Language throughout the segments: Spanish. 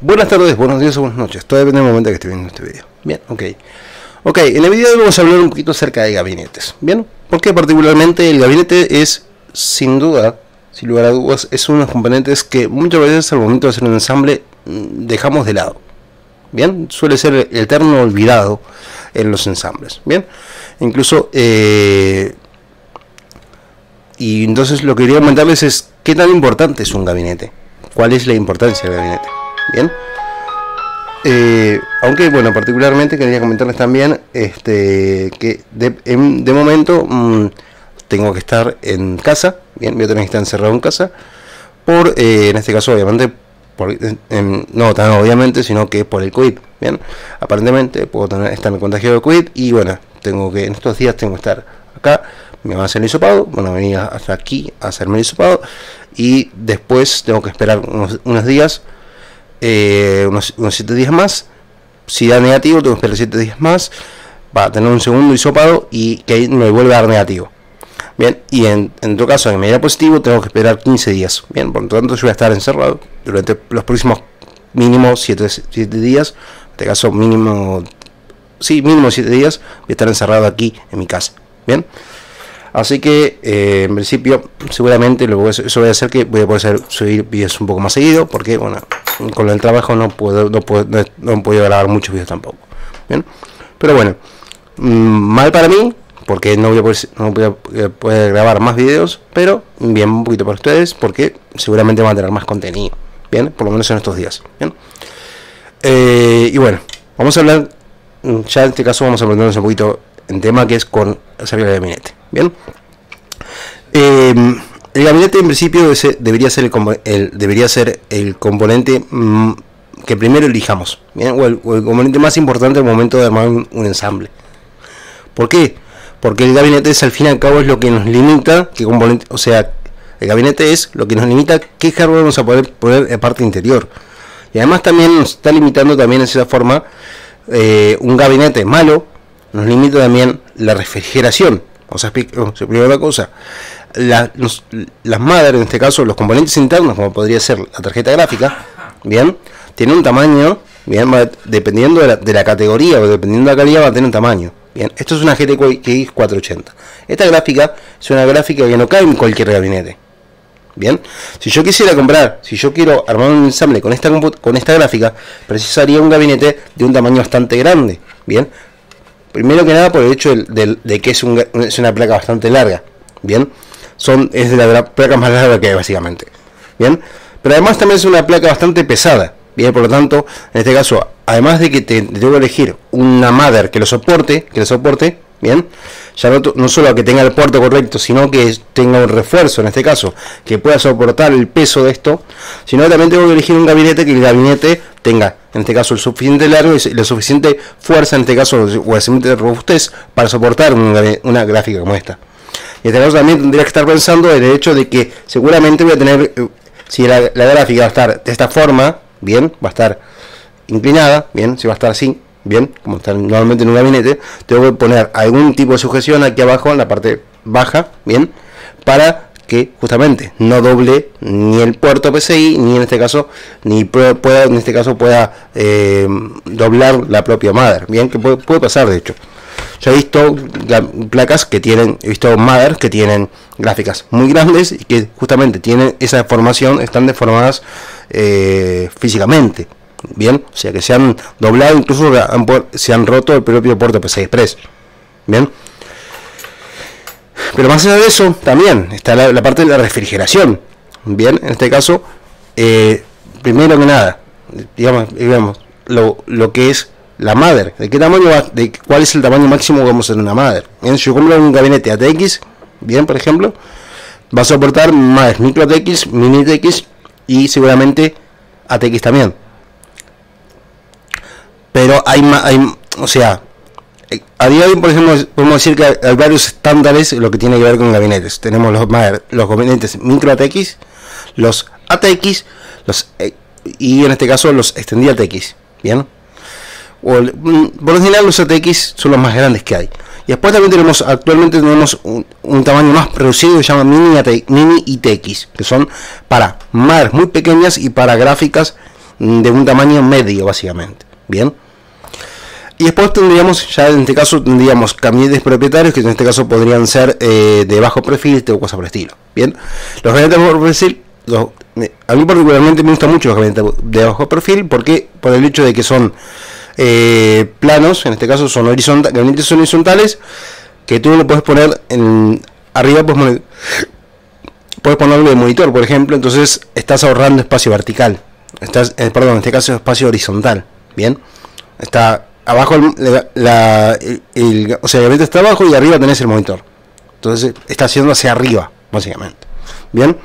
Buenas tardes, buenos días o buenas noches. Todo depende del momento que esté viendo este video. Bien, ok. Ok, en el video de hoy vamos a hablar un poquito acerca de gabinetes. Bien, porque particularmente el gabinete es, sin duda, sin lugar a dudas, es uno de los componentes que muchas veces al momento de hacer un ensamble mm, dejamos de lado. Bien, suele ser el eterno olvidado en los ensambles. Bien, incluso, eh, y entonces lo que quería comentarles es qué tan importante es un gabinete. ¿Cuál es la importancia del gabinete? Bien. Eh, aunque bueno, particularmente quería comentarles también este, que de, momento mm, tengo que estar en casa, bien, voy a tener que estar encerrado en casa, por, eh, en este caso obviamente, por, no tan obviamente, sino que por el COVID, bien, aparentemente puedo tener, estar en contagio de COVID y bueno, tengo que, en estos días tengo que estar acá, me van a hacer el hisopado, bueno, venir hasta aquí a hacerme el hisopado y después tengo que esperar unos días eh, unos 7 días más. Si da negativo, tengo que esperar 7 días más para tener un segundo hisopado y que me vuelva a dar negativo. Bien, y en, en otro caso, que me positivo, tengo que esperar 15 días. Bien, por lo tanto, yo voy a estar encerrado durante los próximos mínimo 7, 7 días. En este caso, mínimo, sí, mínimo 7 días, voy a estar encerrado aquí en mi casa. Bien. Así que eh, en principio seguramente lo eso voy a hacer que voy a poder subir vídeos un poco más seguido porque bueno con el trabajo no puedo no puedo, no, puedo grabar muchos vídeos tampoco bien pero bueno mm, mal para mí porque no voy a poder, no voy a poder grabar más vídeos pero bien un poquito para ustedes porque seguramente van a tener más contenido bien por lo menos en estos días bien eh, y bueno vamos a hablar ya en este caso vamos a meternos un poquito en tema que es con el gabinete. Bien. Em, el gabinete en principio debería ser el, debería ser el componente mm, que primero elijamos. O, el, componente más importante al momento de armar un, ensamble. ¿Por qué? Porque el gabinete es al fin y al cabo es lo que nos limita, qué componente, o sea, el gabinete es lo que nos limita qué hardware vamos a poder poner en parte interior. Y además también nos está limitando también en esa forma eh, un gabinete malo nos limita también la refrigeración. O sea, primera cosa, las madres, en este caso, los componentes internos, como podría ser la tarjeta gráfica, bien, tiene un tamaño, bien, dependiendo de la, de la, categoría o dependiendo de la calidad, va a tener un tamaño. Bien, esto es una GTX 480. Esta gráfica es una gráfica que no cae en cualquier gabinete. Bien, si yo quisiera comprar, si yo quiero armar un ensamble con esta, con esta gráfica, precisaría un gabinete de un tamaño bastante grande. Bien, Primero que nada por el hecho de, que es, una placa bastante larga. Bien. Son, es de la placa más larga que hay básicamente. Bien. Pero además también es una placa bastante pesada. Bien, por lo tanto, en este caso, además de que te, tengo que elegir una mother que lo soporte, que lo soporte, bien, ya no, solo que tenga el puerto correcto, sino que tenga un refuerzo, en este caso, que pueda soportar el peso de esto, sino también tengo que elegir un gabinete que el gabinete tenga, en este caso, el suficiente largo y la suficiente fuerza, en este caso, o la suficiente robustez para soportar una, gráfica como esta. Y también tendría que estar pensando en el hecho de que seguramente voy a tener, eh, si la, gráfica va a estar de esta forma, bien, va a estar inclinada, bien, si va a estar así, bien, como está normalmente en un gabinete, tengo que poner algún tipo de sujeción aquí abajo en la parte baja, bien, para que justamente no doble ni el puerto PCI ni en este caso ni pueda en este caso pueda eh, doblar la propia mother bien que puede, pasar de hecho yo he visto placas que tienen he visto mothers que tienen gráficas muy grandes y que justamente tienen esa deformación están deformadas eh, físicamente bien o sea que se han doblado incluso se han roto el propio puerto PCI Express bien pero más allá de eso, también está la, parte de la refrigeración. Bien, en este caso, eh, primero que nada, digamos, digamos lo, que es la madre, de qué tamaño va, de cuál es el tamaño máximo que vamos a tener una madre. Bien, si yo compro un gabinete ATX, bien, por ejemplo, va a soportar más micro ATX, mini ATX y seguramente ATX también. Pero hay, hay o sea, a día de hoy, por ejemplo, podemos decir que hay varios estándares lo que tiene que ver con gabinetes. Tenemos los, los gabinetes micro ATX, los ATX, los, eh, y en este caso los extendida ATX. Bien, o mm, por lo general los ATX son los más grandes que hay. Y después también tenemos, actualmente tenemos un, tamaño más reducido que se llama mini, ITX, que son para madres muy pequeñas y para gráficas mm, de un tamaño medio, básicamente. Bien. Y después tendríamos, ya en este caso, tendríamos gabinetes propietarios, que en este caso podrían ser eh, de bajo perfil o cosas por el estilo. Bien, los gabinetes de bajo perfil, a mí particularmente me gustan mucho los gabinetes de bajo perfil, porque por el hecho de que son eh, planos, en este caso son horizontales, gabinetes horizontales, que tú lo puedes poner en arriba, puedes, puedes ponerlo de monitor, por ejemplo, entonces estás ahorrando espacio vertical, estás, eh, perdón, en este caso espacio horizontal, bien, está abajo la, el, o sea, el gabinete está abajo y arriba tenés el monitor. Entonces está haciendo hacia arriba, básicamente. Bien.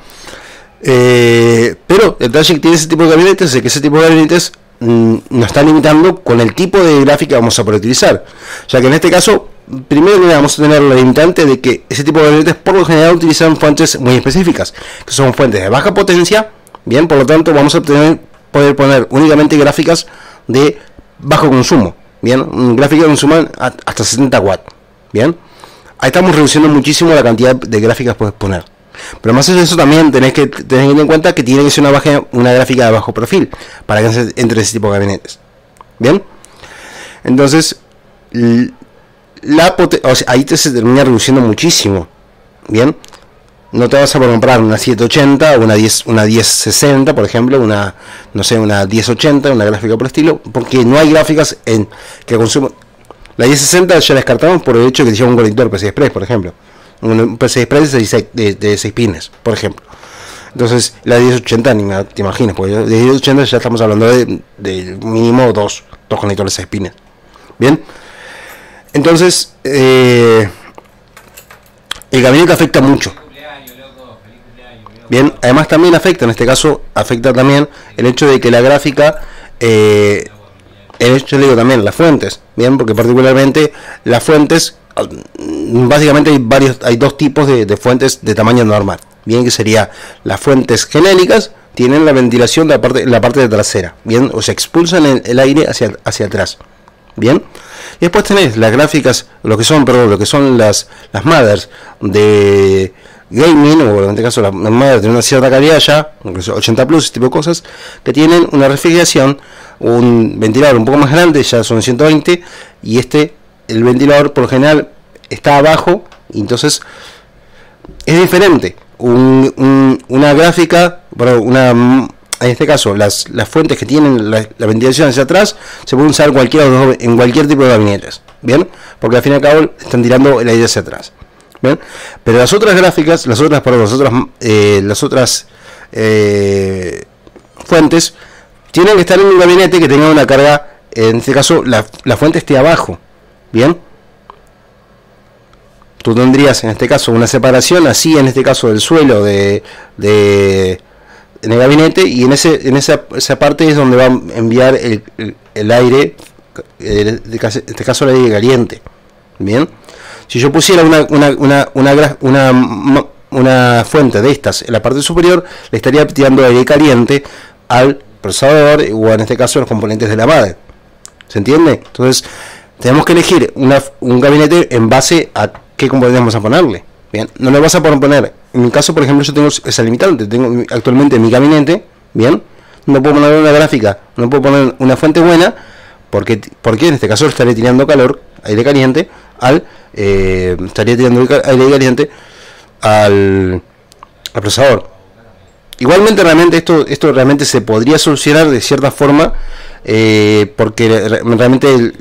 Eh, pero el detalle que tiene ese tipo de gabinetes es que ese tipo de gabinetes nos está limitando con el tipo de gráfica que vamos a poder utilizar. O sea que en este caso, primero vamos a tener la limitante de que ese tipo de gabinetes por lo general utilizan fuentes muy específicas, que son fuentes de baja potencia. Bien, por lo tanto vamos a tener, poder poner únicamente gráficas de bajo consumo. Bien, un gráfico de suman hasta 70 watts. Bien, ahí estamos reduciendo muchísimo la cantidad de gráficas que puedes poner. Pero más allá de eso también tenés que tener en cuenta que tiene que ser una, baja, una gráfica de bajo perfil para que entre ese tipo de gabinetes. Bien, entonces la ahí te se termina reduciendo muchísimo. Bien, no te vas a comprar una 780 o una 10 una 1060 por ejemplo una no sé una 1080 una gráfica por estilo porque no hay gráficas en que consumo la 1060 ya la descartamos por el hecho de que tiene un conector PCI Express por ejemplo un Express de, de, 6 pines por ejemplo. Entonces la 1080 ni me, te imaginas porque de 1080 ya estamos hablando de, de mínimo dos dos conectores 6 pines. Bien entonces eh, el gabinete afecta mucho. Bien, además también afecta, en este caso, afecta también el hecho de que la gráfica, eh, el le digo también, las fuentes, bien, porque particularmente las fuentes, básicamente hay varios, hay dos tipos de, fuentes de tamaño normal, bien, que sería las fuentes genéricas, tienen la ventilación de la parte, la parte trasera, bien, o se expulsan el, aire hacia, hacia atrás, bien. Y después tenés las gráficas, lo que son, perdón, lo que son las, las mothers de gaming, o en este caso la madre de una cierta calidad ya, 80 plus, este tipo de cosas, que tienen una refrigeración, un ventilador un poco más grande, ya son 120, y este, el ventilador por general está abajo, y entonces es diferente. una gráfica, bueno, una, en este caso, las, las fuentes que tienen la, ventilación hacia atrás se pueden usar cualquiera, en cualquier tipo de gabinetes, ¿bien? Porque al fin y al cabo están tirando el aire hacia atrás. Pero las otras gráficas, las otras, perdón, las otras, eh, las otras eh, fuentes tienen que estar en un gabinete que tenga una carga, en este caso la, fuente esté abajo, ¿bien? Tú tendrías en este caso una separación así, en este caso del suelo de, de en el gabinete y en ese en esa, esa parte es donde va a enviar el, el, aire, en este caso el aire caliente, ¿bien? Si yo pusiera una, una, una, una, una, fuente de estas en la parte superior, le estaría tirando aire caliente al procesador o en este caso los componentes de la madre. ¿Se entiende? Entonces, tenemos que elegir un gabinete en base a qué componentes vamos a ponerle. Bien, no le vas a poner, en mi caso, por ejemplo, yo tengo esa limitante, tengo actualmente mi gabinete, bien, no puedo poner una gráfica, no puedo poner una fuente buena, porque, porque en este caso estaré tirando calor, aire caliente, al eh, estaría tirando aire caliente al, procesador. Igualmente realmente esto esto realmente se podría solucionar de cierta forma eh, porque realmente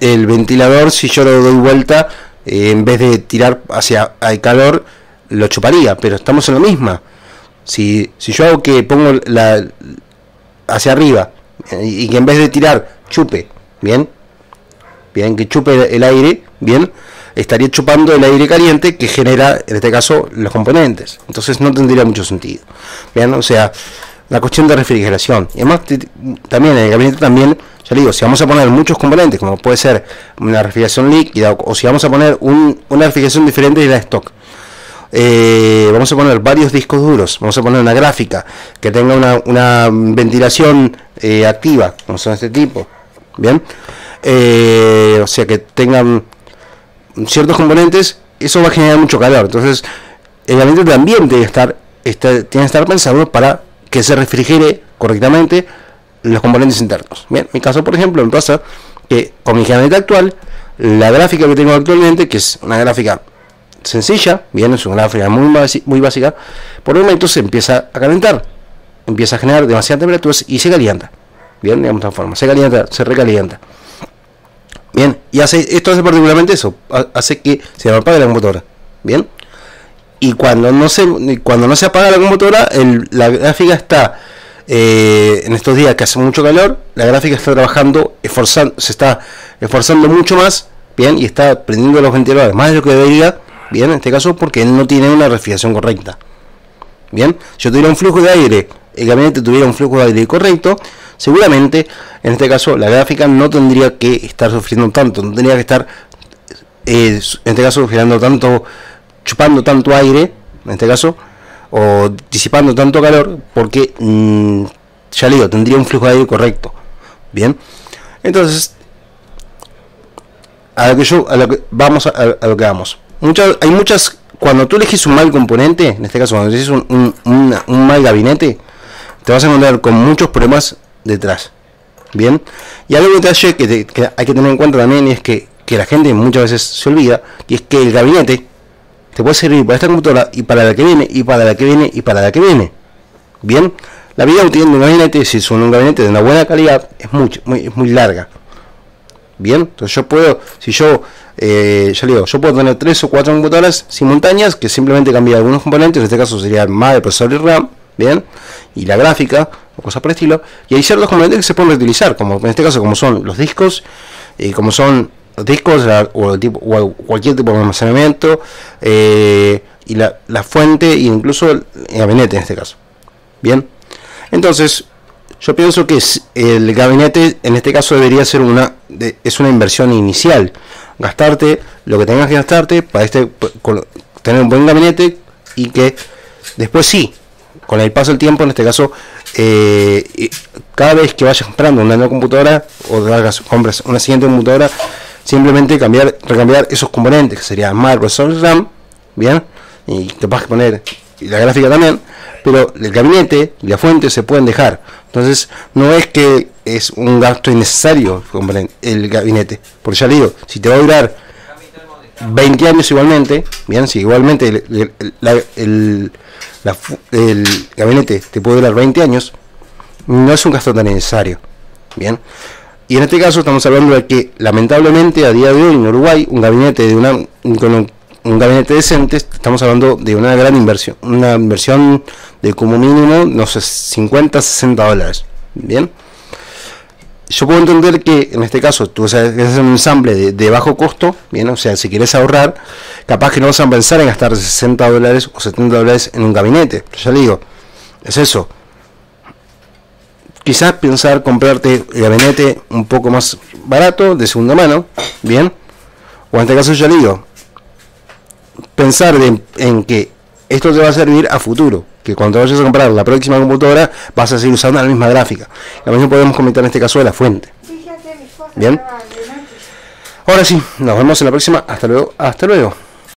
ventilador si yo lo doy vuelta eh, en vez de tirar hacia el calor lo chuparía, pero estamos en la misma. Si, si yo hago que pongo la hacia arriba y que en vez de tirar chupe, bien, bien que chupe el aire, bien, estaría chupando el aire caliente que genera, en este caso, los componentes. Entonces no tendría mucho sentido. Bien, o sea, la cuestión de refrigeración. Y además, también en el gabinete también, ya digo, si vamos a poner muchos componentes, como puede ser una refrigeración líquida, o, si vamos a poner una refrigeración diferente de la stock, eh, vamos a poner varios discos duros, vamos a poner una gráfica que tenga una, ventilación eh, activa, como son este tipo, bien, eh, o sea que tengan ciertos componentes, eso va a generar mucho calor. Entonces, el ambiente también debe estar, tiene que estar pensado para que se refrigere correctamente los componentes internos. Bien, en mi caso, por ejemplo, me pasa que con mi gabinete actual, la gráfica que tengo actualmente, que es una gráfica sencilla, bien, es una gráfica muy, muy básica, por momentos se empieza a calentar, empieza a generar demasiadas temperaturas y se calienta. Bien, digamos de esta forma, se calienta, se recalienta. Bien, y hace, esto hace particularmente eso, hace que se apague la computadora. Bien, y cuando no se, cuando no se apaga la computadora, la gráfica está, eh, en estos días que hace mucho calor, la gráfica está trabajando, esforzando, se está esforzando mucho más, bien, y está prendiendo los ventiladores más de lo que debería, bien, en este caso, porque no tiene una refrigeración correcta. Bien, si yo tuviera un flujo de aire, el gabinete tuviera un flujo de aire correcto, seguramente en este caso la gráfica no tendría que estar sufriendo tanto, no tendría que estar eh, en este caso generando tanto, chupando tanto aire, en este caso, o disipando tanto calor, porque mm, ya le digo, tendría un flujo de aire correcto. Bien, entonces, a lo que yo, a lo que vamos a, lo que vamos. Muchas, hay muchas, cuando tú eliges un mal componente, en este caso cuando eliges un, mal gabinete, te vas a encontrar con muchos problemas detrás. Bien, y algo detalle que, que hay que tener en cuenta también es que, que, la gente muchas veces se olvida, y es que el gabinete te puede servir para esta computadora y para la que viene, y para la que viene, y para la que viene. Bien, la vida útil de un gabinete, si es un gabinete de una buena calidad, es, mucho, muy, muy larga. Bien, entonces yo puedo, si yo, eh, ya digo, yo puedo tener tres o cuatro computadoras simultáneas que simplemente cambian algunos componentes, en este caso sería el el procesador y RAM, bien, y la gráfica, o cosas por el estilo, y hay ciertos componentes que se pueden reutilizar, como en este caso como son los discos, y como son discos o, tipo, cualquier tipo de almacenamiento, eh, y la, la, fuente, e incluso el, gabinete en este caso. Bien, entonces yo pienso que el gabinete en este caso debería ser una, es una inversión inicial, gastarte lo que tengas que gastarte para este, tener un buen gabinete y que después sí, con el paso del tiempo, en este caso, eh, cada vez que vayas comprando una nueva computadora o compras una siguiente computadora, simplemente cambiar, recambiar esos componentes, que serían Microsoft RAM, bien, y vas a poner la gráfica también, pero el gabinete y la fuente se pueden dejar. Entonces, no es que es un gasto innecesario el gabinete, porque ya digo, si te va a durar 20 años igualmente, bien, si igualmente el gabinete te puede durar 20 años, no es un gasto tan necesario. Bien. Y en este caso estamos hablando de que lamentablemente a día de hoy en Uruguay un gabinete de una con un, gabinete decente estamos hablando de una gran inversión, una inversión de como mínimo no sé 50 60 dólares. Bien yo puedo entender que en este caso tú hacer un ensamble de, bajo costo, bien, o sea, si quieres ahorrar, capaz que no vas a pensar en gastar 60 dólares o 70 dólares en un gabinete. ya le digo, es eso. Quizás pensar comprarte el gabinete un poco más barato, de segunda mano, bien, o en este caso ya digo, pensar en que esto te va a servir a futuro que cuando vayas a comprar la próxima computadora vas a seguir usando la misma gráfica. Lo mismo podemos comentar en este caso de la fuente. Bien. Ahora sí, nos vemos en la próxima. Hasta luego. Hasta luego.